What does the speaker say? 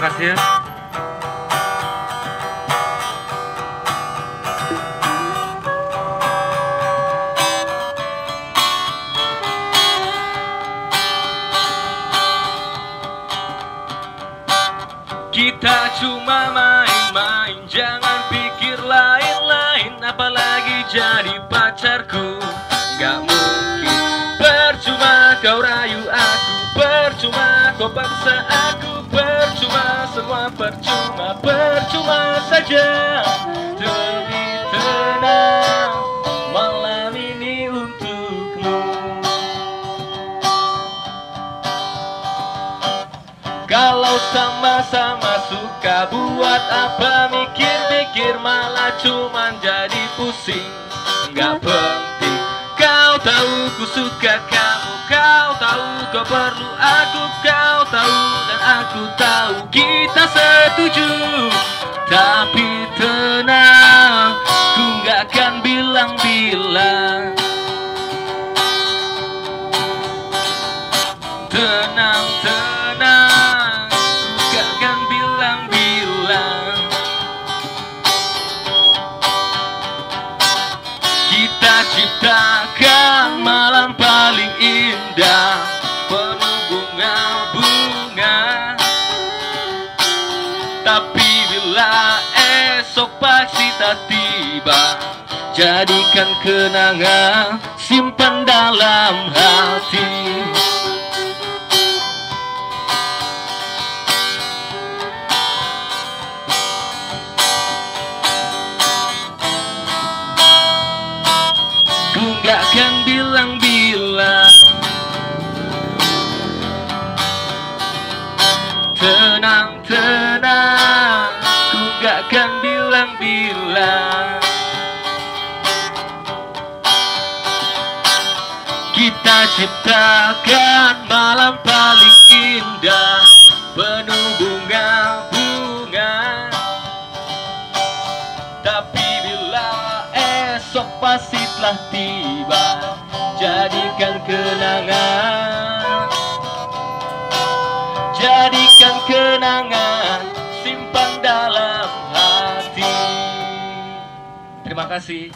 kasih ya. Kita cuma main-main Jangan pikir lain-lain Apalagi jadi pacarku Gak mungkin Percuma kau rayu aku Percuma kau paksa aku percuma Percuma saja. Lebih tenang Malam ini untukmu. Kalau sama-sama suka buat apa mikir-mikir malah cuman jadi pusing. Nggak penting. Kau tahu ku suka kamu Kau tahu kau perlu aku Kau tahu dan aku tahu. Kita setuju. Tapi tenang Ku nggak akan bilang-bilang. Tenang, tenang Ku gak akan bilang-bilang. Kita ciptakan tak tiba Jadikan kenangan Simpan dalam hati. Ku gak akan bilang-bilang Tenang, tenang Ku gak akan bilang-bilang Kita ciptakan malam paling indah Penuh bunga-bunga Tapi bila esok pasti telah tiba Jadikan kenangan. Jadikan Terima kasih.